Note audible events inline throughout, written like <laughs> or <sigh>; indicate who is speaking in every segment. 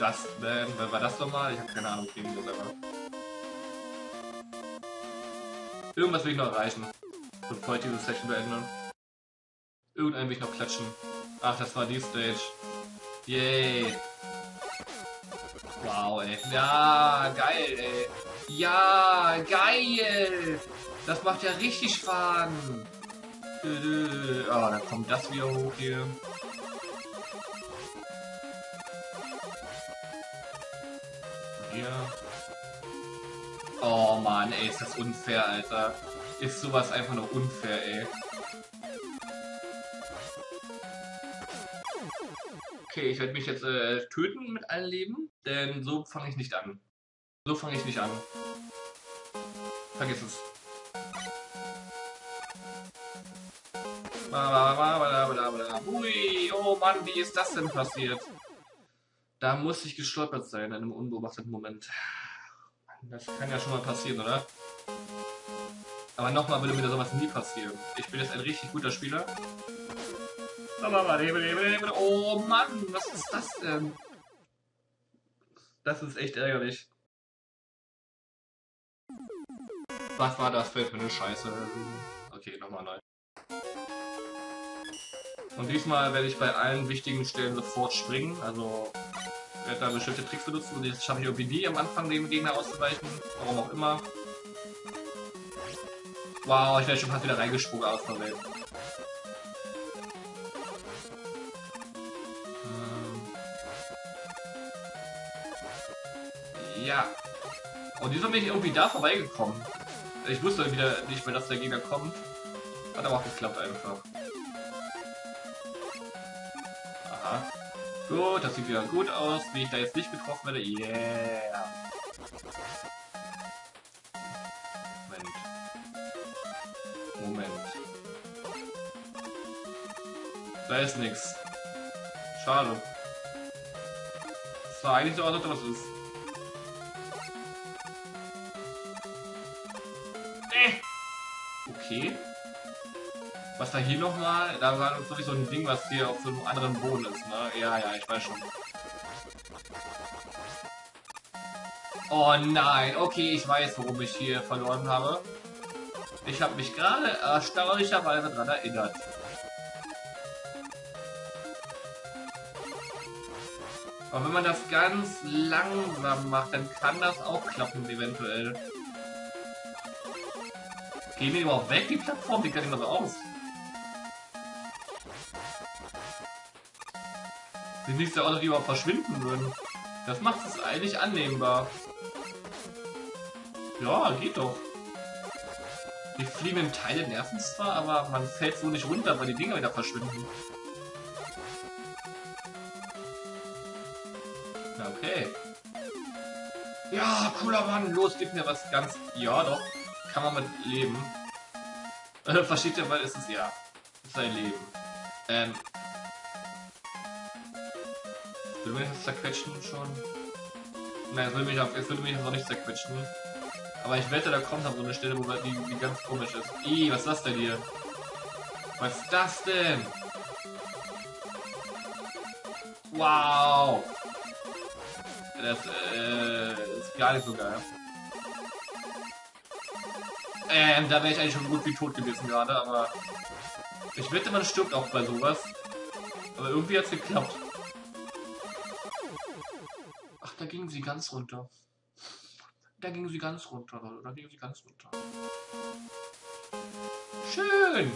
Speaker 1: das? Wer war das nochmal? Ich habe keine Ahnung, wie das einfach. Irgendwas will ich noch erreichen, bevor ich diese Session beende. Irgendeinen will ich noch klatschen. Ach, das war die Stage. Yay. Wow, ey. Ja, geil, ey. Ja, geil. Das macht ja richtig Fun. Ah, dann kommt das wieder hoch hier. Hier. Oh Mann, ey, ist das unfair, Alter. Ist sowas einfach nur unfair, ey. Okay, ich werde mich jetzt äh, töten mit allen Leben, denn so fange ich nicht an. So fange ich nicht an. Vergiss es. Ui, oh Mann, wie ist das denn passiert? Da muss ich gestolpert sein in einem unbeobachteten Moment. Das kann ja schon mal passieren, oder? Aber nochmal würde mir sowas nie passieren. Ich bin jetzt ein richtig guter Spieler. Oh Mann, was ist das denn? Das ist echt ärgerlich. Was war das für eine Scheiße? Okay, nochmal neu. Und diesmal werde ich bei allen wichtigen Stellen sofort springen, also werde da bestimmte Tricks benutzen und jetzt schaffe ich irgendwie nie am Anfang dem Gegner auszuweichen, warum auch immer. Wow, ich werde schon fast wieder reingesprungen aus der Welt. Ja. Und wieso bin ich irgendwie da vorbeigekommen? Ich wusste wieder nicht mehr, dass der Gegner kommt. Hat aber auch geklappt einfach. Gut, das sieht wieder gut aus. Wie ich da jetzt nicht getroffen werde. Yeah. Moment. Moment. Da ist nichts. Schade. Es sah eigentlich so als ob das ist. okay. Was da hier nochmal? Da war sowieso ein Ding, was hier auf so einem anderen Boden ist, ne? Ja, ja, ich weiß schon. Oh nein, okay, ich weiß, worum ich hier verloren habe. Ich habe mich gerade erstaunlicherweise daran erinnert. Aber wenn man das ganz langsam macht, dann kann das auch klappen, eventuell. Gehen die überhaupt weg, die Plattform? Die kann immer so aus. Sieht nicht so aus, als die überhaupt verschwinden würden. Das macht es eigentlich annehmbar. Ja, geht doch. Die fliegenden Teile nerven zwar, aber man fällt so nicht runter, weil die Dinger wieder verschwinden. Okay. Ja, cooler Mann, los, gib mir was ganz... Ja, doch kann man mit leben. <laughs> Versteht ihr, weil es ist ja sein Leben. Ähm. Will mich das zerquetschen schon? Nein, es will mich, mich noch nicht zerquetschen. Aber ich wette, da kommt noch so eine Stelle, wo die, die ganz komisch ist. Ih, was ist das denn hier? Was ist das denn? Wow! Das äh, ist gar nicht so geil. Ähm, da wäre ich eigentlich schon gut wie tot gewesen gerade, aber ich wette, man stirbt auch bei sowas. Aber irgendwie hat es geklappt. Gingen sie ganz runter. Da gingen sie ganz runter, Da gingen sie ganz runter. Schön!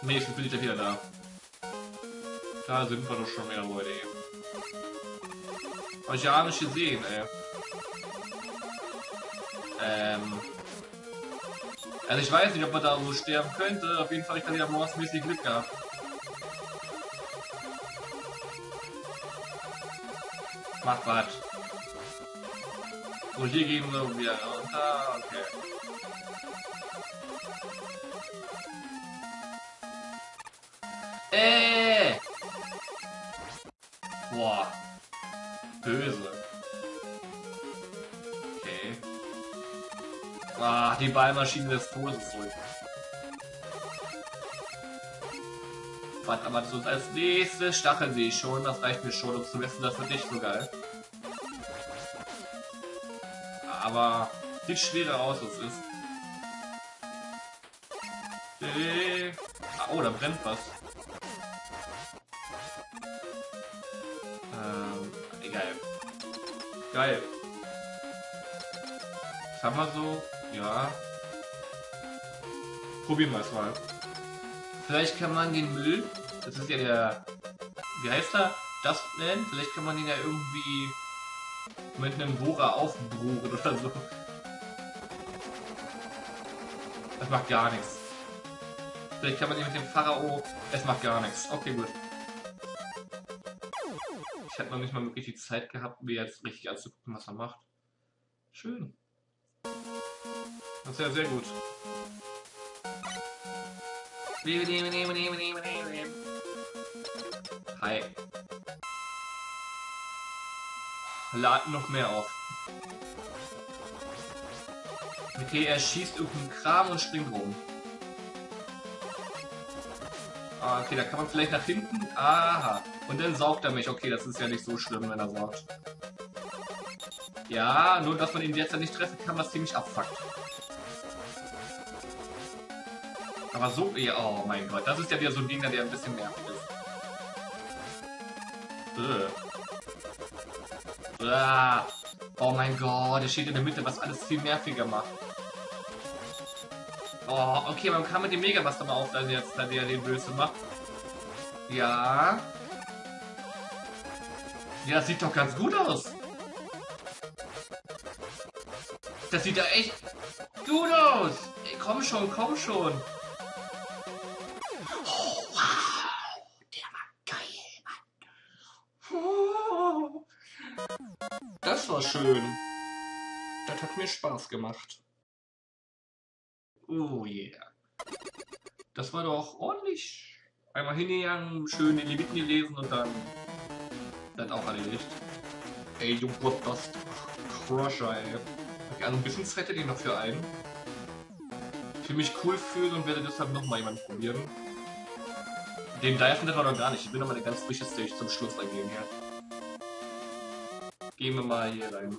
Speaker 1: Nächstes bin ich ja wieder da. Da sind wir doch schon wieder, Leute. Hab ich ja nicht gesehen, ey. Ähm... Also ich weiß nicht, ob man da so sterben könnte. Auf jeden Fall, ich hatte ja mordsmäßig Glück gehabt. Mach was. So, hier gehen wir wieder runter. Okay. Äh! Boah. Böse. Ah, die Ballmaschine des Todes zurück. Was aber so als nächstes Stachel sehe ich schon. Das reicht mir schon, um zu wissen, das wird nicht so geil. Aber sieht schwerer aus, als es ist. Äh, oh, da brennt was. Ähm, egal. Geil. Was haben wir so? Ja. Probieren wir es mal. Vielleicht kann man den Müll, das ist ja der, wie heißt er? Das nennen? Vielleicht kann man den ja irgendwie mit einem Bohrer aufbohren oder so. Das macht gar nichts. Vielleicht kann man den mit dem Pharao... Es macht gar nichts. Okay, gut. Ich habe noch nicht mal wirklich die Zeit gehabt, mir jetzt richtig anzugucken, was er macht. Schön. Das ist ja sehr gut. Hi. Lad noch mehr auf. Okay, er schießt irgendeinen Kram und springt rum. Ah, okay, da kann man vielleicht nach hinten. Aha. Und dann saugt er mich. Okay, das ist ja nicht so schlimm, wenn er saugt. Ja, nur dass man ihn jetzt nicht treffen kann, was ziemlich abfuckt. Aber so, oh mein Gott, das ist ja wieder so ein Gegner, der ein bisschen nervig ist. Oh mein Gott, der steht in der Mitte, was alles viel nerviger macht. Oh, okay, man kann mit dem Megabuster mal auf, dann jetzt, der den Böse macht. Ja. Ja, das sieht doch ganz gut aus. Das sieht ja echt gut aus. Ey, komm schon, komm schon. War schön. Das hat mir Spaß gemacht. Oh yeah. Das war doch ordentlich. Einmal hingegangen, schön in die Witten gelesen und dann dann auch erledigt. Ey, du das Crusher, ey. Okay, also ein bisschen Zeit hätte ich noch für einen. Ich will mich cool fühlen und werde deshalb nochmal jemanden probieren. Den Dive wir noch gar nicht. Ich will nochmal eine ganz frische Stage zum Schluss eingehen hier. Gehen wir mal hier rein.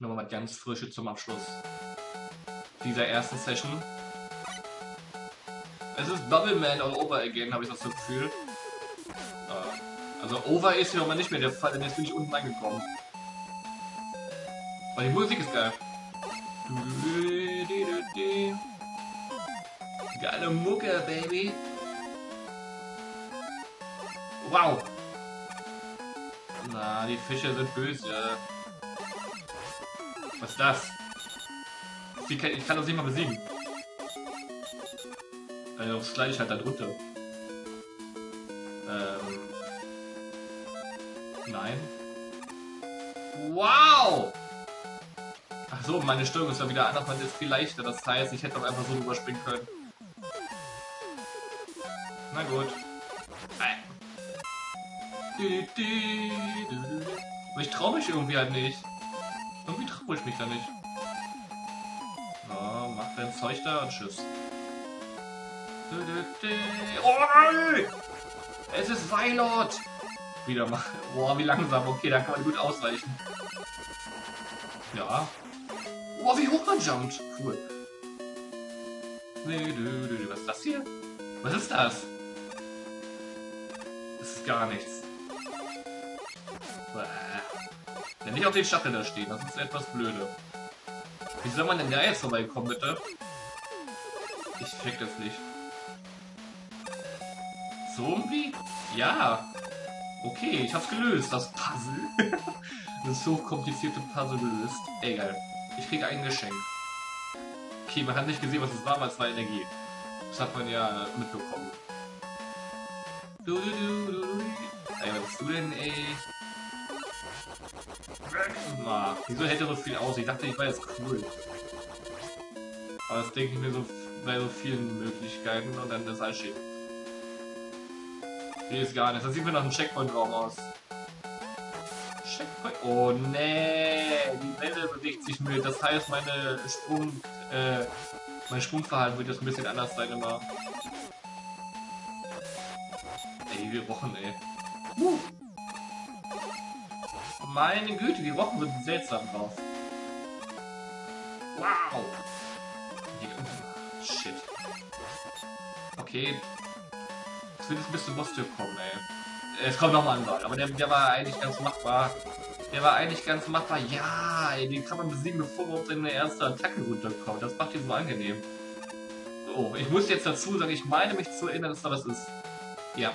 Speaker 1: Nochmal was ganz frische zum Abschluss dieser ersten Session. Es ist Bubble Man all over again, habe ich das Gefühl. Äh, also over ist hier aber nicht mehr der Fall, denn jetzt bin ich unten angekommen. Aber die Musik ist geil. Geile Mucke, Baby. Wow. Na, die Fische sind böse. Was ist das? Ich kann, ich kann das nicht mal besiegen. Also slide ich halt da drunter. Ähm. Nein. Wow! Ach so, meine Steuerung ist ja wieder anders, man ist viel leichter. Das heißt, ich hätte auch einfach so überspringen können. Na gut. Aber ich traue mich irgendwie halt nicht. Irgendwie traue ich mich da nicht dein Zeug da und tschüss. Oh! Es ist Weilord! Wieder mal. Boah, wie langsam. Okay, da kann man gut ausweichen. Ja. Boah, wie hoch man jumpt. Cool. Was ist das hier? Was ist das? Das ist gar nichts. Wenn nicht auf den Stachel da stehen, das ist etwas blöde. Wie soll man denn da jetzt vorbeikommen, bitte? Ich check das nicht. Zombie? Ja. Okay, ich hab's gelöst, das Puzzle. <laughs> das so komplizierte Puzzle gelöst. Egal. Ich kriege ein Geschenk. Okay, man hat nicht gesehen, was es war, weil es war Energie. Das hat man ja mitbekommen. Du, du, du, du. Ey, was bist du denn, ey? Ah, wieso hält er so viel aus? Ich dachte, ich war jetzt cool. Aber das denke ich mir so bei so vielen Möglichkeiten und dann ist alles. Hier ist gar nichts. Das sieht mir nach einem Checkpoint-Raum aus. Checkpoint. Oh nee, die Welle bewegt sich mit. Das heißt, meine Sprung, äh, mein Sprungverhalten wird jetzt ein bisschen anders sein immer. die Rochen, ey. Uh. Meine Güte, die Rochen sind seltsam drauf. Wow. Shit. Okay. Zumindest bis zum Boss-Tür kommen, ey. Es kommt noch mal ein Ball, aber der, der war eigentlich ganz machbar. Der war eigentlich ganz machbar. Ja, ey, den kann man besiegen, bevor überhaupt seine erste Attacke runterkommt. Das macht ihn so angenehm. So, ich muss jetzt dazu sagen, ich meine mich zu erinnern, dass da was ist. Ja.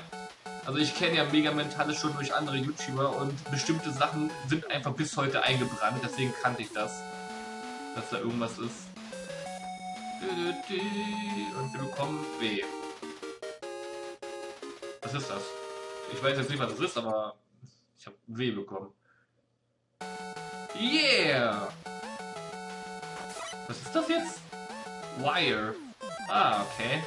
Speaker 1: Also ich kenne ja Mega Mentale schon durch andere YouTuber und bestimmte Sachen sind einfach bis heute eingebrannt, deswegen kannte ich das. Dass da irgendwas ist. Und wir bekommen W. Was ist das? Ich weiß jetzt nicht, was das ist, aber ich habe W bekommen. Yeah! Was ist das jetzt? Wire. Ah, okay.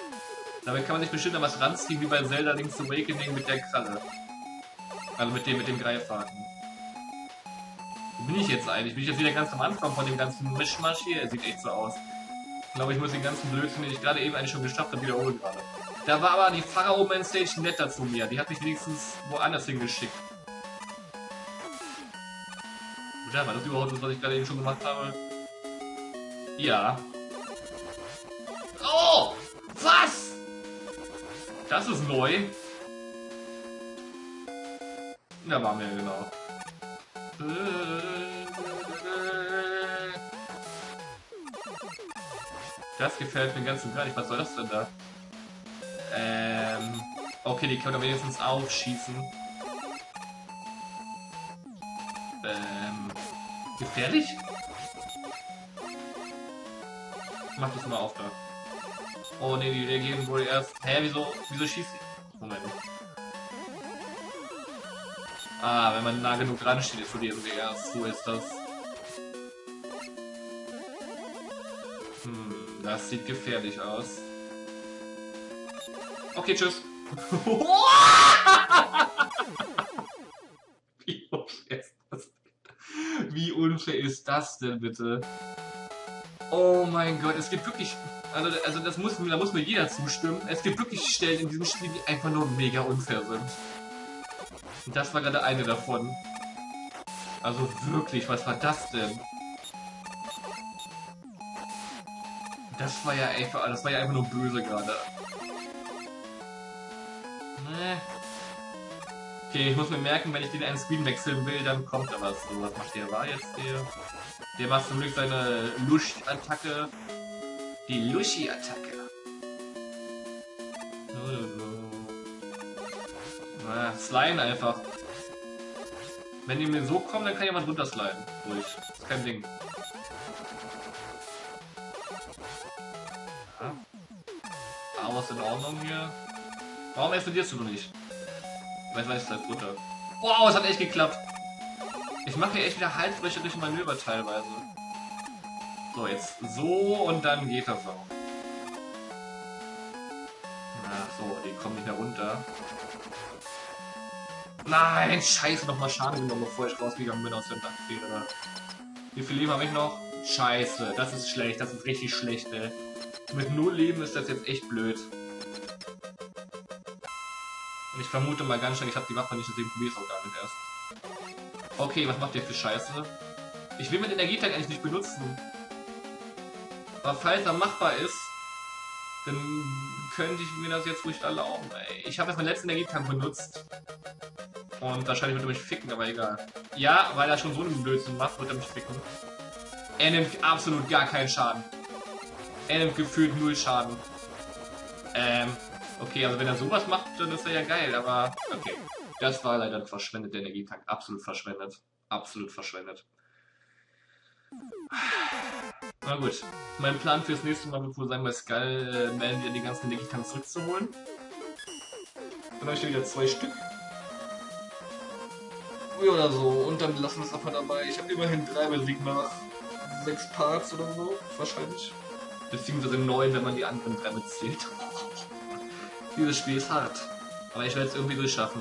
Speaker 1: Damit kann man sich bestimmt an was ranziehen, wie bei Zelda Link's Awakening mit der Kralle. Also mit dem, mit dem Greifhaken. Wo bin ich jetzt eigentlich? Bin ich jetzt wieder ganz am Anfang von dem ganzen Mischmasch hier? Er sieht echt so aus. Ich glaube, ich muss den ganzen Blödsinn, den ich gerade eben eigentlich schon geschafft habe, wiederholen gerade. Da war aber die Pharao Man Stage netter zu mir. Die hat mich wenigstens woanders hingeschickt. Oder war das überhaupt das, was ich gerade eben schon gemacht habe? Ja. Oh! Was? Das ist neu. Da waren wir genau. Das gefällt mir ganz und gar nicht. Was soll das denn da? Ähm. Okay, die können wir wenigstens aufschießen. Ähm. Gefährlich? Mach das mal auf da. Oh ne, die reagieren wohl erst. Hä, wieso, wieso schießt die? Moment. Ah, wenn man nah genug dran steht, explodieren sie erst. So ist das. Hm, das sieht gefährlich aus. Okay, tschüss. Wie unfair ist das? Wie unfair ist das denn bitte? Oh mein Gott, es gibt wirklich also, also das muss, da muss mir jeder zustimmen. Es gibt wirklich Stellen in diesem Spiel, die einfach nur mega unfair sind. Und das war gerade eine davon. Also wirklich, was war das denn? Das war ja einfach, das war ja einfach nur böse gerade. Nee. Okay, ich muss mir merken, wenn ich den einen Screen wechseln will, dann kommt da was. So, was macht der? War jetzt der? Der macht zum Glück seine Lusch-Attacke. Die Lushi-Attacke. Ah, sliden einfach. Wenn die mir so kommen, dann kann jemand runtersliden. Ruhig. Ist kein Ding. Ja. Aber ist in Ordnung hier. Warum explodierst du nicht? Ich weiß, ich halt runter. Wow, es hat echt geklappt. Ich mache hier echt wieder halbbrüchige Manöver teilweise. So, jetzt so und dann geht das auch. Ach so, die kommen nicht mehr runter. Nein, scheiße, nochmal Schaden genommen, bevor ich rausgegangen bin aus der Dachfeder. Wie viel Leben habe ich noch? Scheiße, das ist schlecht, das ist richtig schlecht, ey. Mit null Leben ist das jetzt echt blöd. Und ich vermute mal ganz schnell, ich habe die Waffe nicht, deswegen probiere ich auch gar nicht erst. Okay, was macht der für Scheiße? Ich will mit Energietank eigentlich nicht benutzen. Aber falls er machbar ist, dann könnte ich mir das jetzt ruhig erlauben. Ey. Ich habe jetzt meinen letzten Energietank benutzt. Und wahrscheinlich wird er mich ficken, aber egal. Ja, weil er schon so einen Blödsinn macht, wird er mich ficken. Er nimmt absolut gar keinen Schaden. Er nimmt gefühlt null Schaden. Ähm, okay, also wenn er sowas macht, dann ist er ja geil, aber okay. Das war leider ein verschwendeter Energietank. Absolut verschwendet. Absolut verschwendet. Na gut. Mein Plan fürs nächste Mal wird wohl sein, bei Skull äh, Man wieder die ganzen Digitanks zurückzuholen. Dann habe ich wieder zwei Stück. Oder so. Und dann lassen wir es einfach dabei. Ich habe immerhin drei besiegt nach sechs Parts oder so. Wahrscheinlich. Beziehungsweise neun, wenn man die anderen drei mitzählt. <laughs> Dieses Spiel ist hart. Aber ich werde es irgendwie durchschaffen.